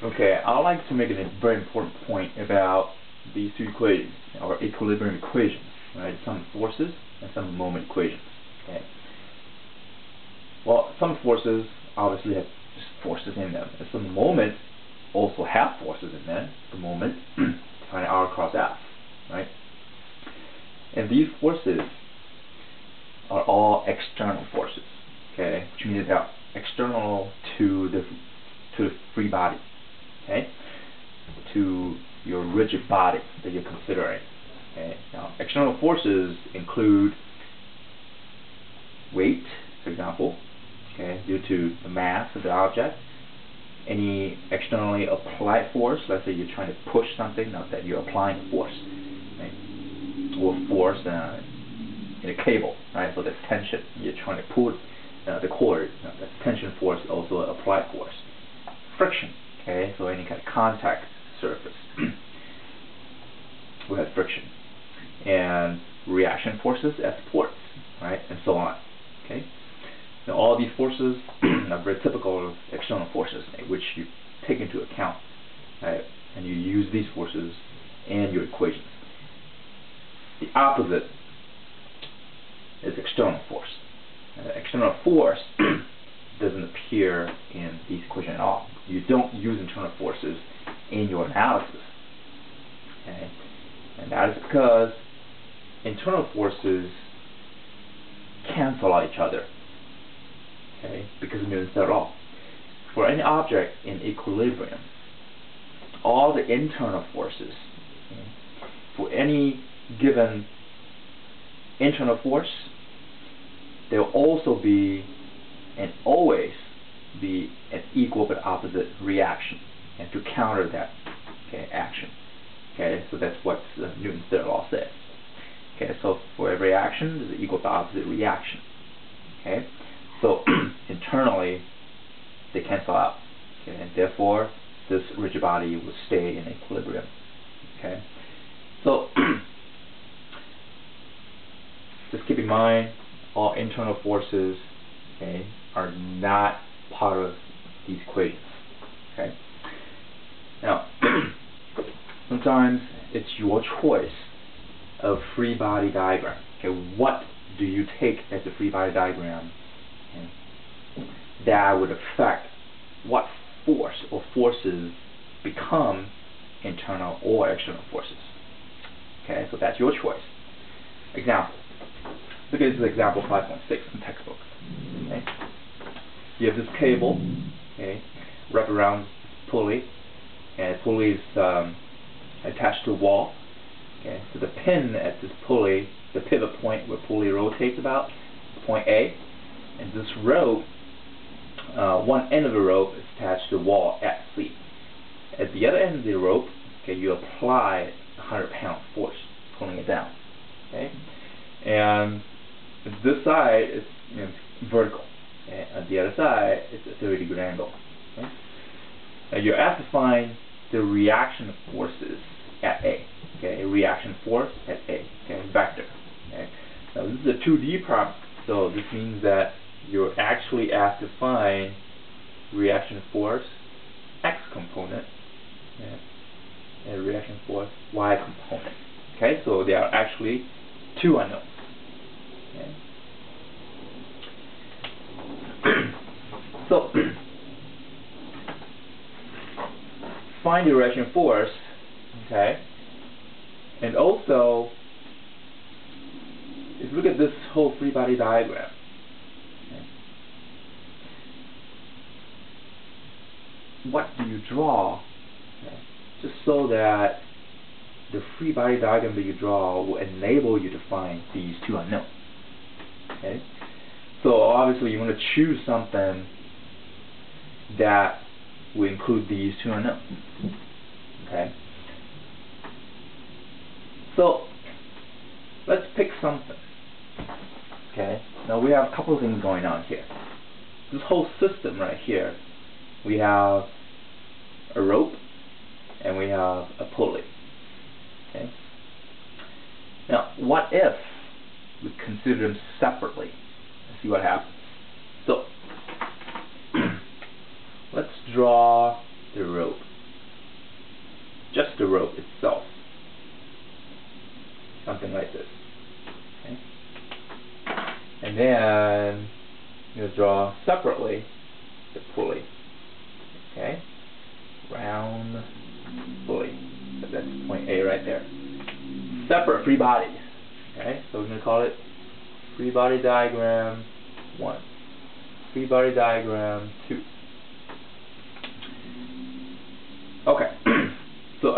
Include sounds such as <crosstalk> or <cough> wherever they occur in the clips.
Okay, I'd like to make a very important point about these two equations, or equilibrium equations, right? Sum forces and sum moment equations. Okay. Well, sum forces obviously have just forces in them, and sum moments also have forces in them. The moment <clears throat> defined R cross F, right? And these forces are all external forces, okay? Which means they're external to the to the free body to your rigid body that you're considering. Okay. Now, external forces include weight, for example, okay, due to the mass of the object. Any externally applied force, let's say you're trying to push something, not that you're applying force, right? or force uh, in a cable, right? So there's tension. You're trying to pull uh, the cord. Know, that's tension force, also applied force. Friction, okay, so any kind of contact surface we have friction. And reaction forces as supports, right, and so on, okay. Now all these forces <clears throat> are very typical of external forces, which you take into account, right, and you use these forces in your equations. The opposite is external force. Uh, external force <clears throat> doesn't appear in these equations at all. You don't use internal forces in your analysis. Okay? And that is because internal forces cancel out each other. Okay? Because of Newton's third law. For any object in equilibrium, all the internal forces okay, for any given internal force, there will also be and always be an equal but opposite reaction and to counter that okay, action. Okay, so that's what uh, Newton's third law says. Okay, so for every action, there's an equal but opposite reaction. Okay, so <clears throat> internally, they cancel out. Okay, and therefore, this rigid body will stay in equilibrium. Okay, so <clears throat> just keep in mind all internal forces okay, are not part of these equations. Okay. Now, <clears throat> sometimes it's your choice of free body diagram. Okay, what do you take as a free body diagram okay, that would affect what force or forces become internal or external forces? Okay, so that's your choice. Example. Look at this example 5.6 in textbook. Okay. You have this cable, okay, wrapped around pulley, and pulley is um, attached to a wall. Okay, so the pin at this pulley, the pivot point where pulley rotates about, point A, and this rope, uh, one end of the rope is attached to the wall at C. At the other end of the rope, okay, you apply a 100 pound force pulling it down. Okay, and this side is you know, vertical. Okay? On the other side, it's a 30 degree angle. Okay? Now you're asked to find the reaction forces at A. Okay, a reaction force at A. Okay, vector. Okay. Now this is a 2D problem, so this means that you're actually asked to find reaction force X component and reaction force Y component. Okay, so they are actually two unknowns. Okay. <clears throat> so, <clears throat> find the reaction force, okay, and also, if you look at this whole free body diagram, okay, what do you draw, okay, just so that the free body diagram that you draw will enable you to find these two unknowns. Okay? So obviously you want to choose something that will include these two unknowns. Okay? So let's pick something. Okay? Now we have a couple things going on here. This whole system right here, we have a rope and we have a pulley. Okay? Now, what if we consider them separately? Let's see what happens. draw the rope. Just the rope itself. Something like this. Okay. And then you draw separately the pulley. Okay? Round pulley. That's point A right there. Separate free body. Okay? So we're going to call it free body diagram 1. Free body diagram 2.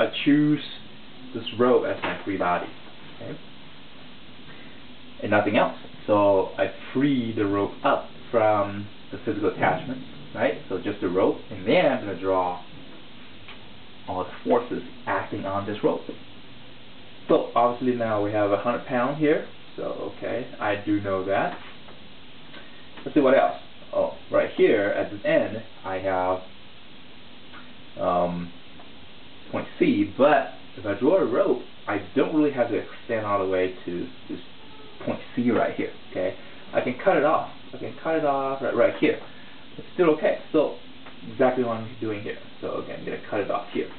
I choose this rope as my free body. Okay, and nothing else. So I free the rope up from the physical attachment, right? So just the rope, and then I'm going to draw all the forces acting on this rope. So obviously now we have a hundred pound here. So okay, I do know that. Let's see what else. Oh, right here at the end I have um, point C, but if I draw a rope, I don't really have to extend all the way to this point C right here. Okay, I can cut it off. I can cut it off right right here. It's still okay. So exactly what I'm doing here. So again, I'm going to cut it off here.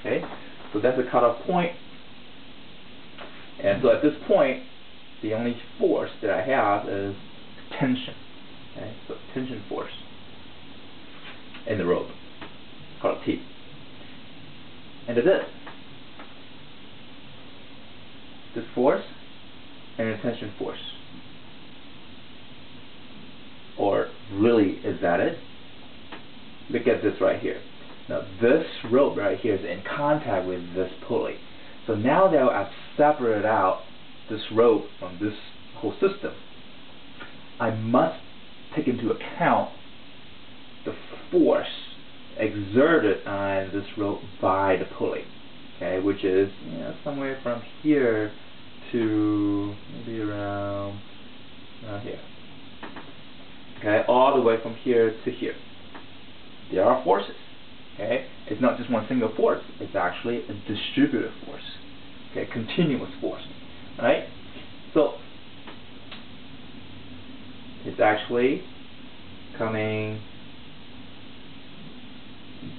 Okay, so that's the cutoff point. And so at this point, the only force that I have is tension. Okay, so tension force in the rope, called T. And it is. This force and a tension force. Or really, is that it? Look at this right here. Now this rope right here is in contact with this pulley. So now that I've separated out this rope from this whole system, I must take into account the force exerted on this rope by the pulley, okay, which is you know, somewhere from here to maybe around, around here, okay, all the way from here to here. There are forces. Okay, it's not just one single force. It's actually a distributed force. Okay, continuous force. Right? So it's actually coming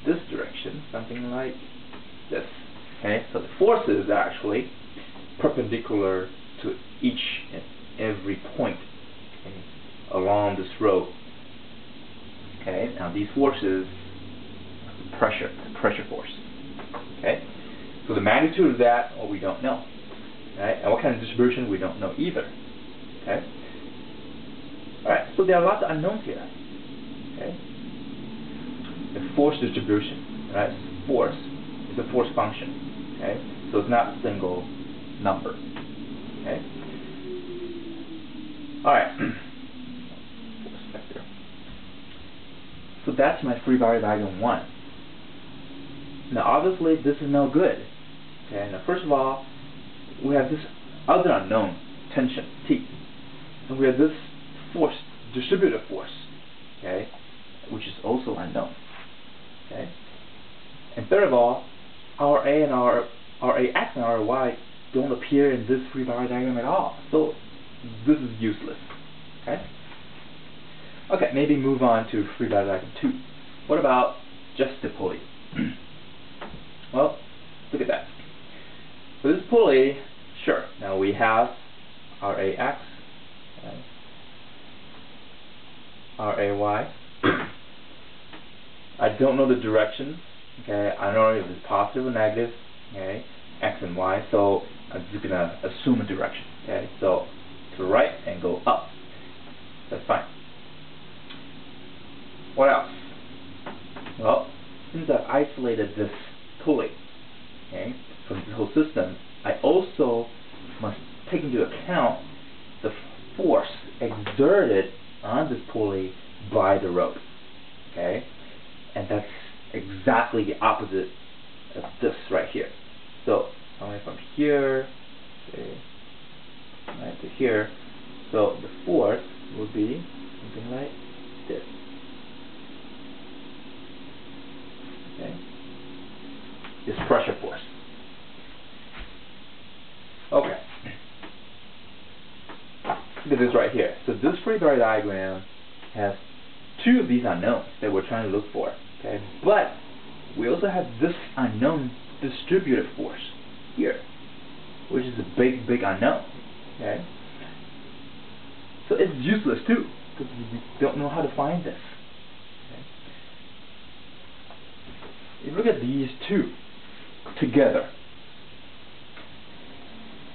this direction, something like this. Okay, so the force is actually perpendicular to each and every point okay, along this rope. Okay, now these forces pressure, pressure force. Okay? So the magnitude of that, well, we don't know. Right? And what kind of distribution, we don't know either. Okay? Alright, so there are lots of unknowns here. Okay? The force distribution, right? Force is a force function. Okay? So it's not a single number. Okay? Force <clears throat> vector. So that's my free body diagram 1. Now obviously this is no good. Okay, now first of all, we have this other unknown, tension, T. And we have this force, distributive force, okay, which is also unknown. Okay? And third of all, our A and our RAX and our don't appear in this free body diagram at all. So this is useless. Okay? Okay, maybe move on to free body diagram 2. What about just the pulley? <clears throat> Well, look at that. For this pulley, sure, now we have RAX, okay, RAY. <clears throat> I don't know the direction, okay, I know if it's positive or negative, okay, X and Y, so I'm just going to assume a direction, okay, so to the right and go up, that's fine. What else? Well, since I've isolated this pulley okay, from the whole system, I also must take into account the force exerted on this pulley by the rope. Okay? And that's exactly the opposite of this right here. So coming from here okay, right to here, so the force will be something like this. Okay? is pressure force. Okay. Look at this right here. So this free diagram has two of these unknowns that we're trying to look for. Okay, but we also have this unknown distributive force here, which is a big, big unknown. Okay. So it's useless too, because we don't know how to find this. If you look at these two together,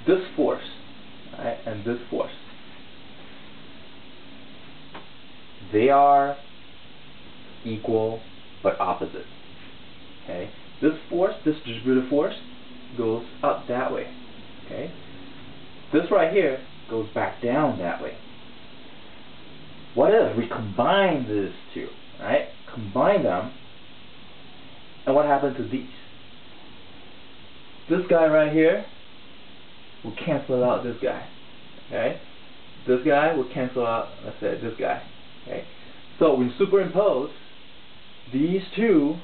this force right, and this force, they are equal but opposite. Okay, this force, this distributive force, goes up that way. Okay, this right here goes back down that way. What if we combine these two, right? Combine them, and what happens to these? This guy right here will cancel out this guy, okay? This guy will cancel out, let's say, this guy, okay? So when superimpose, these two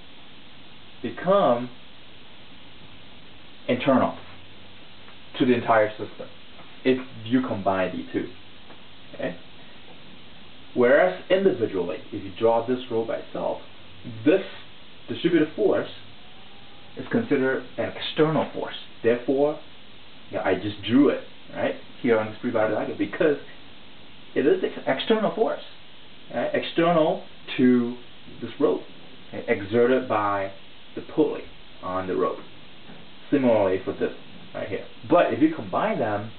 become internal to the entire system if you combine the two. Okay? Whereas individually, if you draw this row by itself, this distributive force is considered an external force. Therefore, I just drew it right here on this free body diagram because it is ex external force, right? external to this rope, exerted by the pulley on the rope. Similarly for this right here. But if you combine them,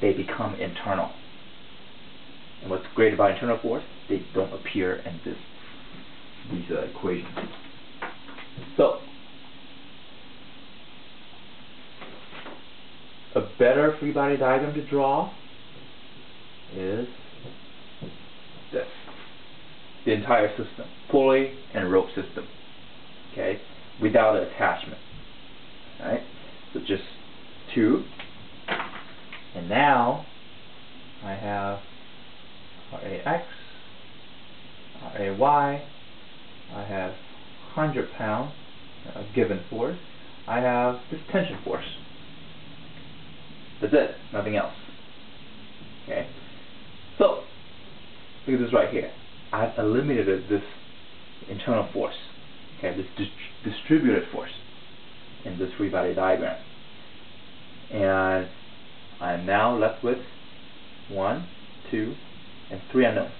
they become internal. And what's great about internal force, they don't appear in this these uh, equations. So, a better free body diagram to draw is. The entire system, pulley and rope system, okay, without an attachment. Alright, so just two, and now I have RAX, RAY, I have 100 pound uh, given force, I have this tension force. That's it, nothing else. Okay? So, look at this right here. I've eliminated this internal force, okay, this dis distributed force in this free body diagram. And I'm now left with one, two, and three unknowns.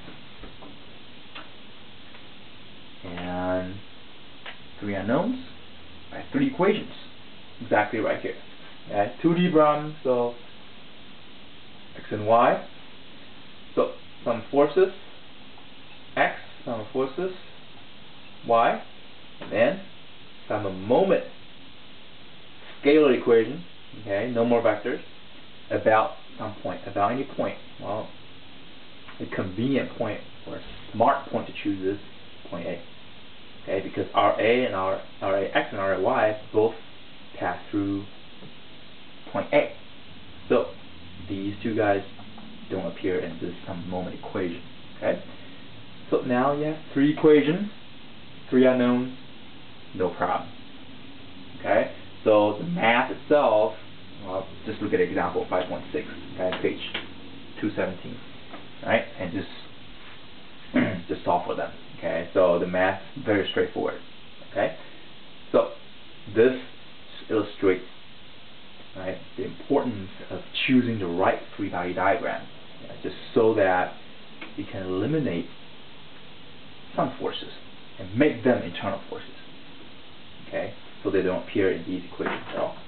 And three unknowns, I have three equations, exactly right here. Okay, 2D problem, so x and y. So sum forces, x, sum forces, y, and then sum moment scalar equation, okay, no more vectors, about some point, about any point. Well, a convenient point or a smart point to choose is point A. Okay, because RA and R, RAX and RAY both pass through point A. So these two guys don't appear in this sum moment equation. Okay? So now have three equations, three unknowns, no problem. Okay? So the math itself, well, just look at example 5.6, okay, page 217, right? And just <clears throat> just solve for them. Okay, so the math very straightforward. Okay, so this illustrates right the importance of choosing the right free body diagram, yeah, just so that you can eliminate some forces and make them internal forces. Okay, so they don't appear in these equations at all.